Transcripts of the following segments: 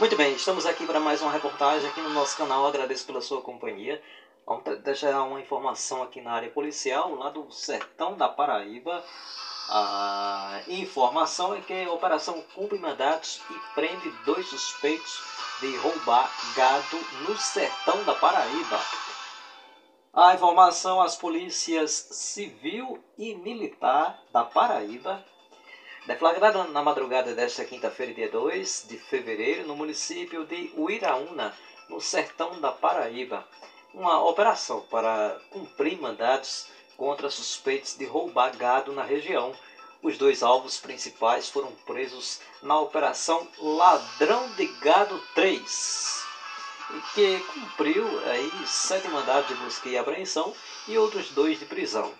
Muito bem, estamos aqui para mais uma reportagem aqui no nosso canal. Agradeço pela sua companhia. Vamos deixar uma informação aqui na área policial, lá do sertão da Paraíba. A informação é que a operação cumpre mandatos e prende dois suspeitos de roubar gado no sertão da Paraíba. A informação às polícias civil e militar da Paraíba Deflagrada na madrugada desta quinta-feira, dia 2 de fevereiro, no município de Uiraúna, no sertão da Paraíba, uma operação para cumprir mandados contra suspeitos de roubar gado na região. Os dois alvos principais foram presos na Operação Ladrão de Gado 3, que cumpriu aí sete mandados de busca e apreensão e outros dois de prisão.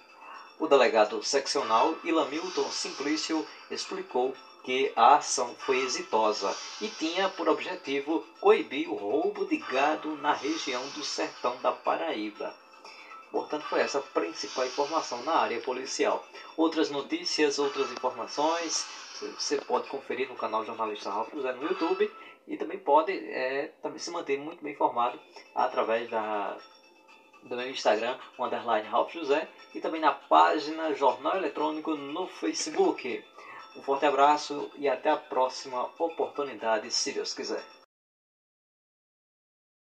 O delegado seccional Ilamilton Simplício explicou que a ação foi exitosa e tinha por objetivo coibir o roubo de gado na região do sertão da Paraíba. Portanto, foi essa a principal informação na área policial. Outras notícias, outras informações, você pode conferir no canal Jornalista Ralf José no YouTube e também pode é, também se manter muito bem informado através da do meu Instagram, o underline Ralph José, e também na página Jornal Eletrônico no Facebook. Um forte abraço e até a próxima oportunidade, se Deus quiser.